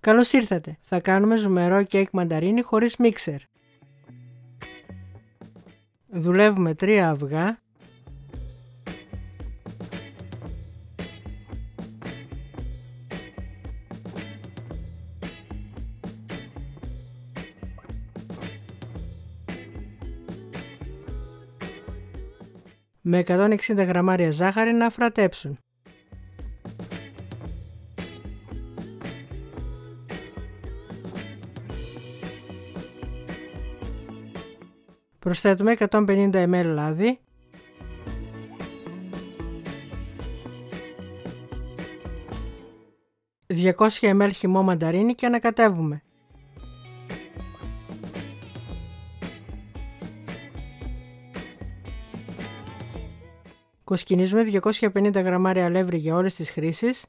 Καλώς ήρθατε. Θα κάνουμε ζουμερό κέικ μανταρίνι χωρίς μίξερ. Δουλεύουμε τρία αυγά. με 160 γραμμάρια ζάχαρη να φρατέψουν. Προσθέτουμε 150 ml λάδι. ...200 ml χυμό μανταρίνι και ανακατεύουμε. Κοσκινίζουμε 250 γραμμάρια αλεύρι για όλες τις χρήσεις.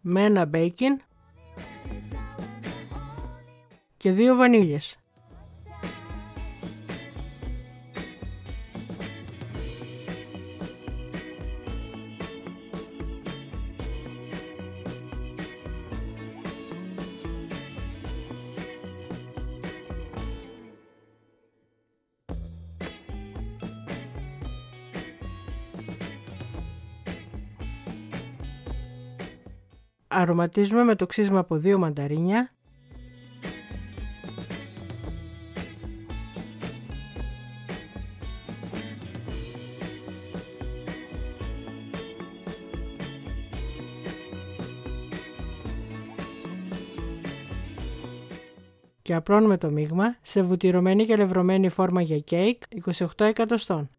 Με ένα μπέικιν και δύο βανίλιες. Αρωματίζουμε με το ξύσμα από δύο μανταρίνια και απλώνουμε το μείγμα σε βουτυρωμένη και λευρωμένη φόρμα για κέικ 28 εκατοστών.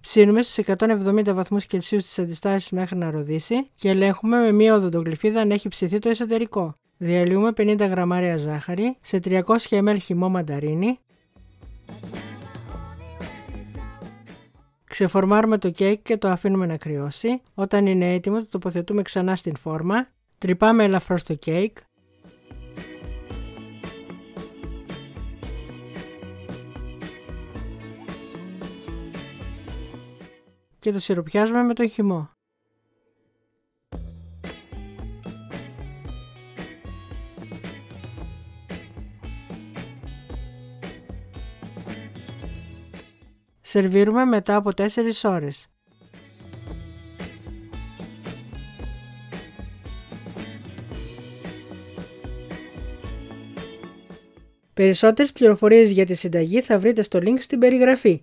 Ψήνουμε στους 170 βαθμούς Κελσίου στις αντιστάσεις μέχρι να ροδίσει και ελέγχουμε με μία οδοντογλυφίδα αν έχει ψηθεί το εσωτερικό. Διαλύουμε 50 γραμμάρια ζάχαρη σε 300 ml χυμό μανταρίνι. Ξεφορμάρουμε το κέικ και το αφήνουμε να κρυώσει. Όταν είναι έτοιμο το τοποθετούμε ξανά στην φόρμα. Τρυπάμε ελαφρώς το κέικ. Και το σιροπιάζουμε με το χυμό. Σερβίρουμε μετά από 4 ώρες. Περισσότερες πληροφορίες για τη συνταγή θα βρείτε στο link στην περιγραφή.